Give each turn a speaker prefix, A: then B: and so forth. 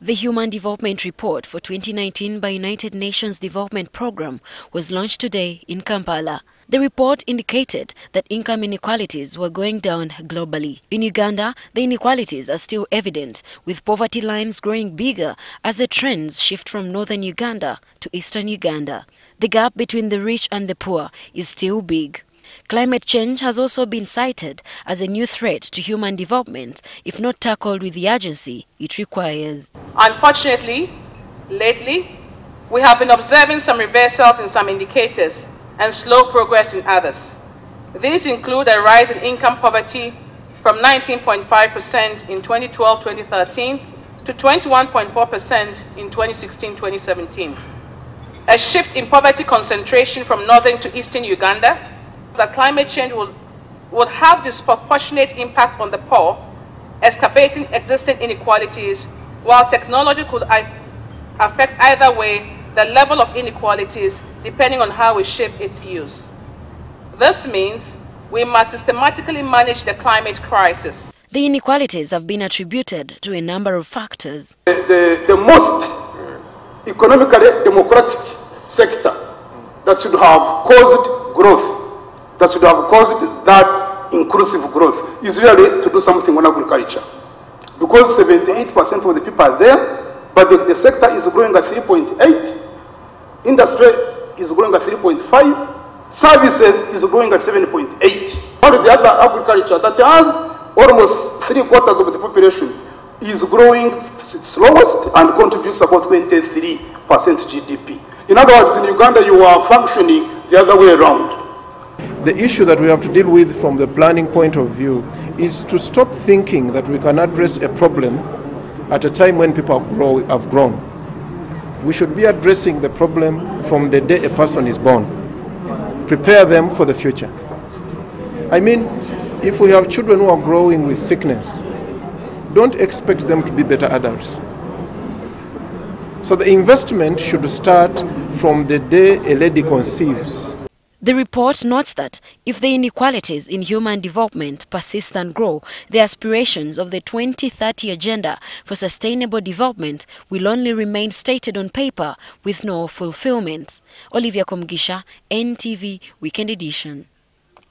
A: The Human Development Report for 2019 by United Nations Development Programme was launched today in Kampala. The report indicated that income inequalities were going down globally. In Uganda, the inequalities are still evident, with poverty lines growing bigger as the trends shift from northern Uganda to eastern Uganda. The gap between the rich and the poor is still big. Climate change has also been cited as a new threat to human development if not tackled with the urgency it requires.
B: Unfortunately, lately, we have been observing some reversals in some indicators and slow progress in others. These include a rise in income poverty from 19.5% in 2012-2013 to 21.4% in 2016-2017. A shift in poverty concentration from northern to eastern Uganda that climate change will, have disproportionate impact on the poor, exacerbating existing inequalities, while technology could affect either way the level of inequalities depending on how we shape its use. This means we must systematically manage the climate crisis.
A: The inequalities have been attributed to a number of factors.
C: The, the, the most economically democratic sector that should have caused growth that should have caused that inclusive growth is really to do something on agriculture. Because 78% of the people are there, but the, the sector is growing at 3.8, industry is growing at 3.5, services is growing at 7.8. While the other agriculture that has almost three quarters of the population is growing its slowest and contributes about 23% GDP. In other words, in Uganda, you are functioning the other way around.
D: The issue that we have to deal with from the planning point of view is to stop thinking that we can address a problem at a time when people grow, have grown. We should be addressing the problem from the day a person is born. Prepare them for the future. I mean, if we have children who are growing with sickness, don't expect them to be better adults. So the investment should start from the day a lady conceives.
A: The report notes that if the inequalities in human development persist and grow, the aspirations of the 2030 Agenda for Sustainable Development will only remain stated on paper with no fulfillment. Olivia Komgisha, NTV Weekend Edition.